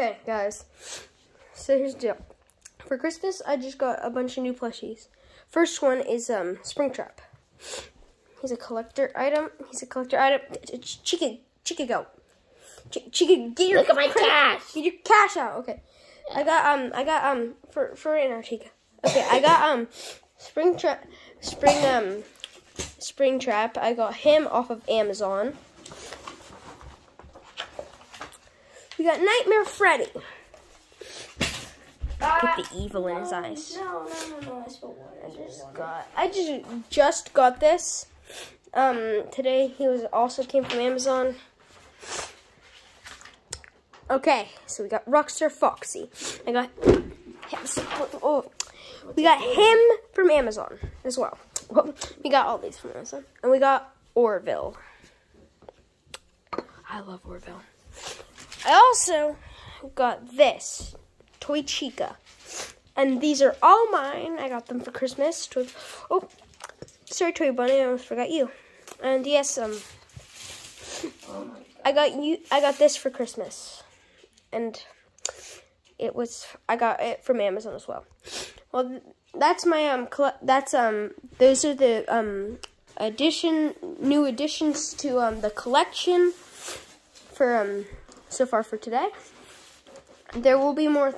Okay, guys. So here's the deal. For Christmas, I just got a bunch of new plushies. First one is um Springtrap. He's a collector item. He's a collector item. Chica, Chica, go. Ch Chica, get your Look at my cash. Get your cash out. Okay. I got um I got um for for right now, Chica. Okay, I got um Springtrap spring um Springtrap. I got him off of Amazon. We got Nightmare Freddy. Look the evil in his eyes. No, no, no, no. I spilled water. I water. got I just just got this. Um today he was also came from Amazon. Okay, so we got Rockstar Foxy. I got him, oh, we got him from Amazon as well. well. We got all these from Amazon. And we got Orville. I love Orville. I also got this Toy Chica. And these are all mine. I got them for Christmas. Toy, oh, sorry, Toy Bonnie. I almost forgot you. And yes, um, I got you. I got this for Christmas, and it was. I got it from Amazon as well. Well, that's my um. That's um. Those are the um addition new additions to um the collection for um so far for today. There will be more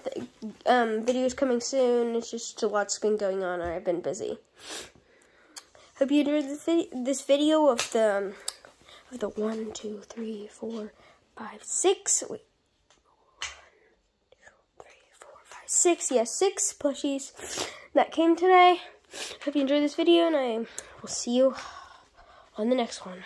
um, videos coming soon. It's just a lot's been going on. I've been busy. Hope you enjoyed this, vid this video of the um, of the one, two, three, four, five, six. Wait, one, two, three, four, five, six. Yes, six plushies that came today. Hope you enjoyed this video, and I will see you on the next one.